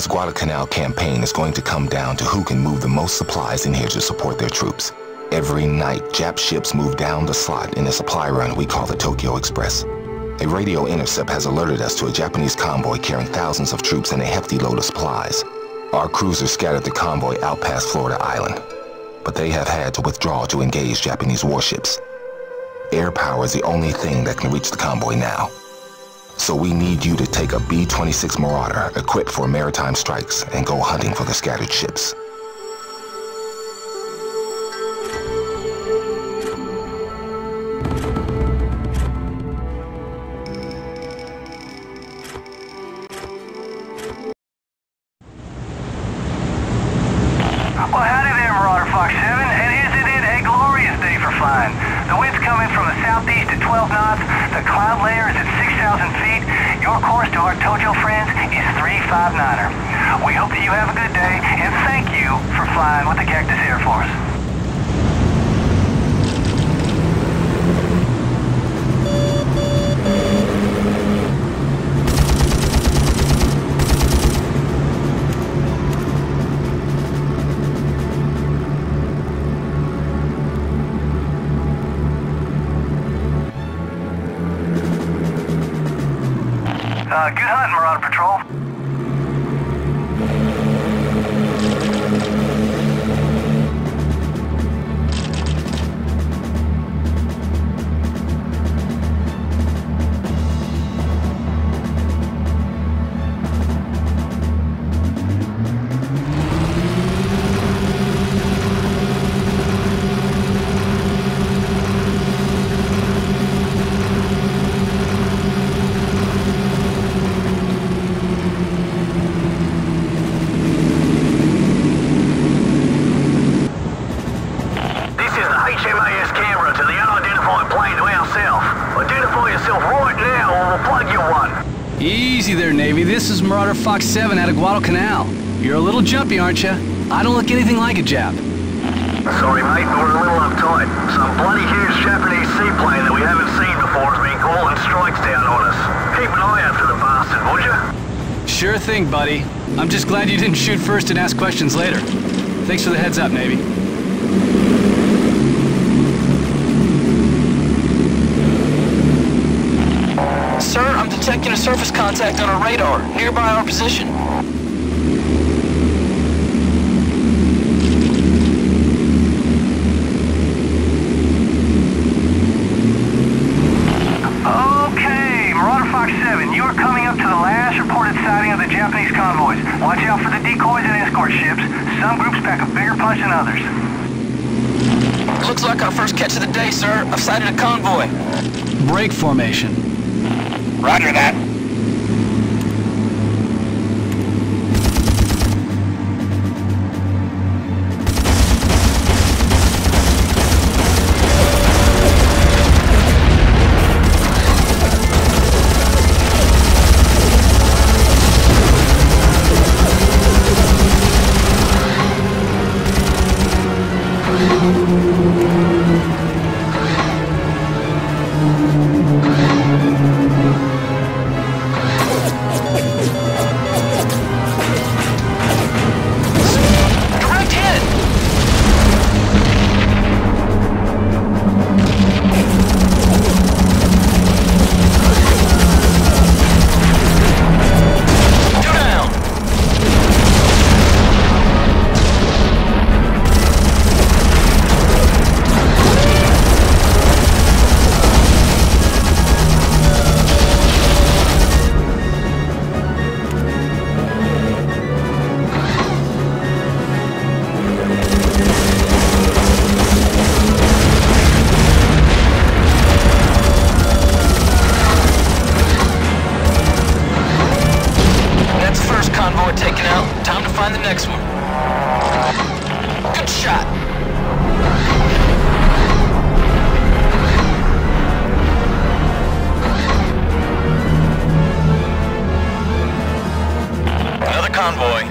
This Guadalcanal campaign is going to come down to who can move the most supplies in here to support their troops. Every night, Jap ships move down the slot in a supply run we call the Tokyo Express. A radio intercept has alerted us to a Japanese convoy carrying thousands of troops and a hefty load of supplies. Our cruisers scattered the convoy out past Florida Island, but they have had to withdraw to engage Japanese warships. Air power is the only thing that can reach the convoy now. So we need you to take a B-26 Marauder equipped for maritime strikes and go hunting for the scattered ships. To friends is 359er. We hope that you have a good day, and thank you for flying with the Cactus Air Force. Marauder Patrol. Easy there, Navy. This is Marauder Fox 7 out of Guadalcanal. You're a little jumpy, aren't you? I don't look anything like a Jap. Sorry, mate, we're a little uptight. Some bloody huge Japanese seaplane that we haven't seen before has been calling strikes down on us. Keep an eye out for the bastard, would you? Sure thing, buddy. I'm just glad you didn't shoot first and ask questions later. Thanks for the heads up, Navy. Sir, I'm detecting a surface contact on our radar, nearby our position. Okay, Marauder Fox 7, you are coming up to the last reported sighting of the Japanese convoys. Watch out for the decoys and escort ships. Some groups pack a bigger punch than others. Looks like our first catch of the day, sir. I've sighted a convoy. Break formation. Roger that. Convoy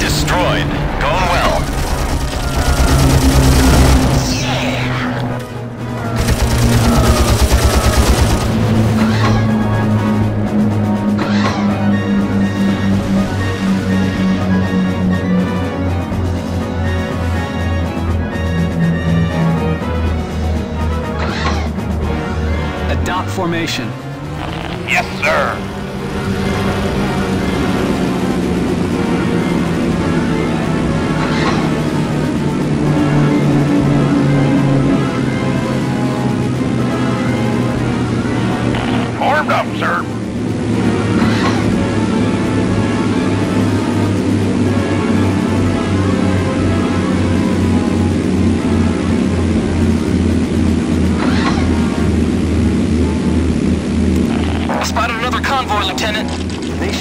destroyed. Going well. Adopt formation. Yes, sir.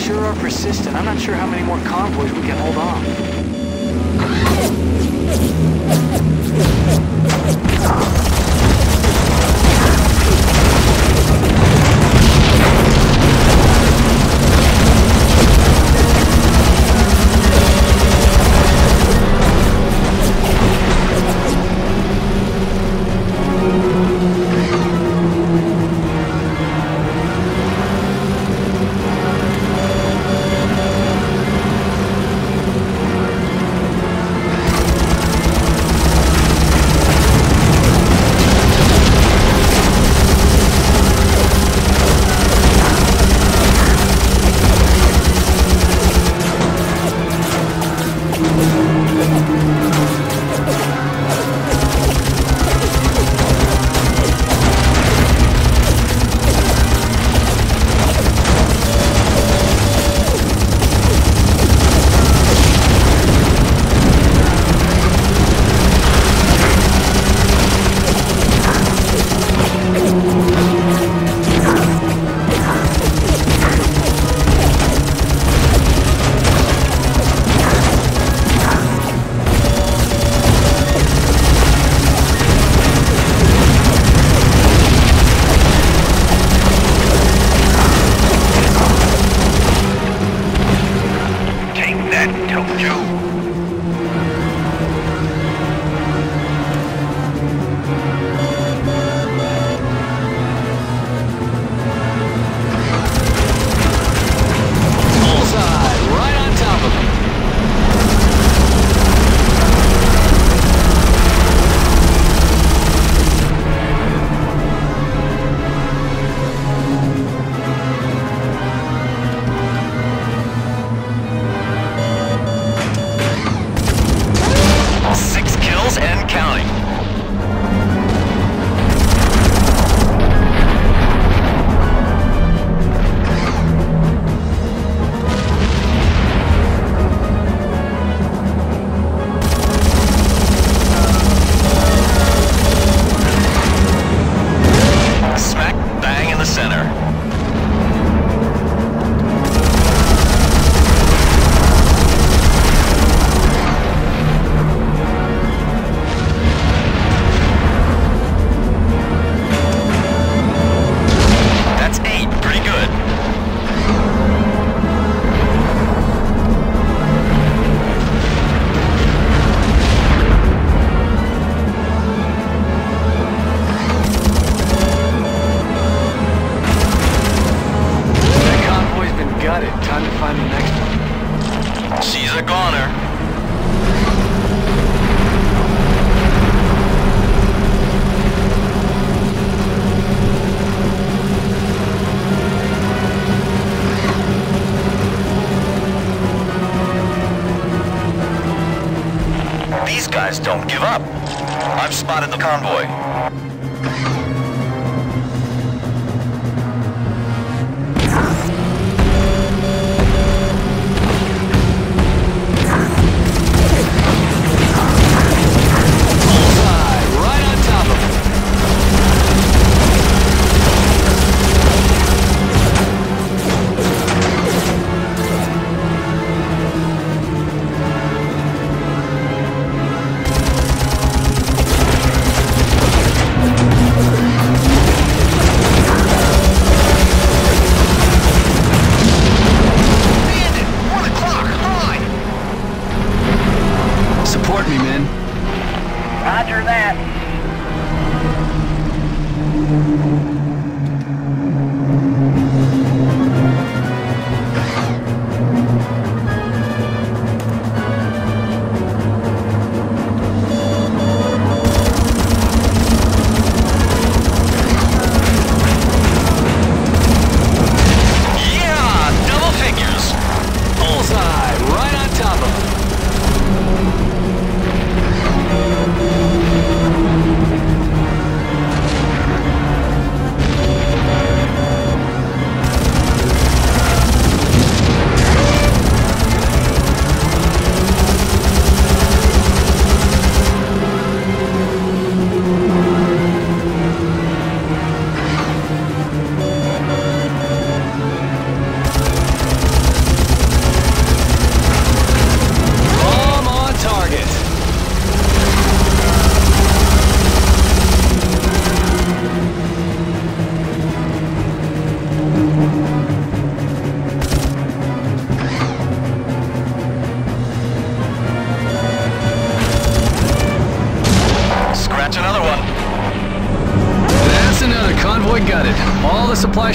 Sure are persistent. I'm not sure how many more convoys we can hold off. Find the next one. She's a goner. These guys don't give up. I've spotted the convoy. toward me, men. Roger that.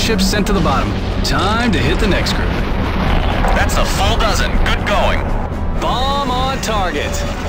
Ships sent to the bottom. Time to hit the next group. That's a full dozen. Good going. Bomb on target.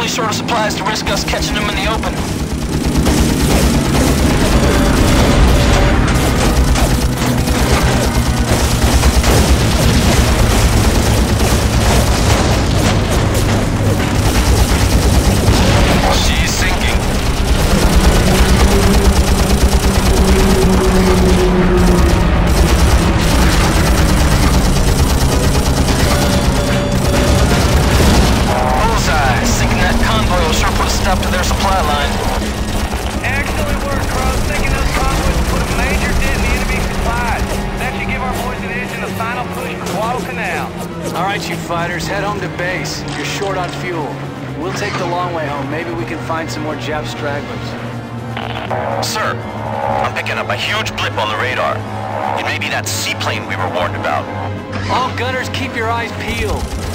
Really short of supplies to risk us catching them in the open. Right, you fighters, head home to base. You're short on fuel. We'll take the long way home. Maybe we can find some more Jap stragglers. Sir, I'm picking up a huge blip on the radar. It may be that seaplane we were warned about. All gunners, keep your eyes peeled.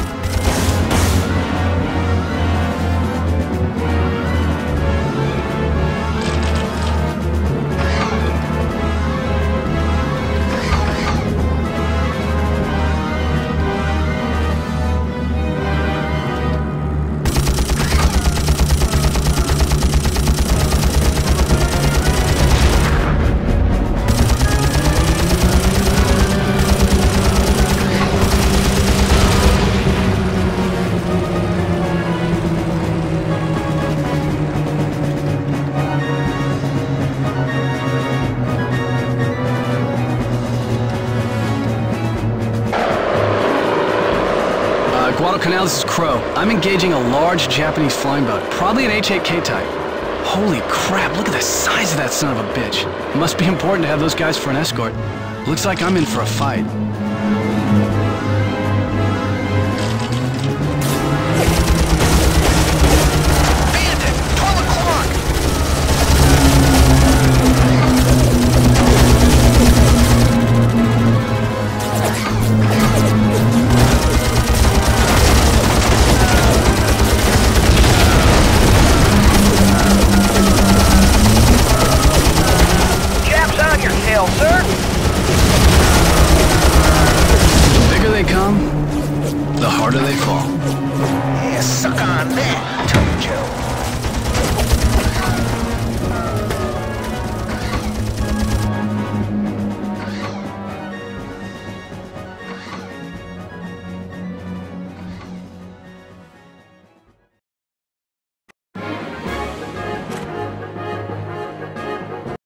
A large Japanese flying boat, probably an H-8K type. Holy crap, look at the size of that son of a bitch. Must be important to have those guys for an escort. Looks like I'm in for a fight.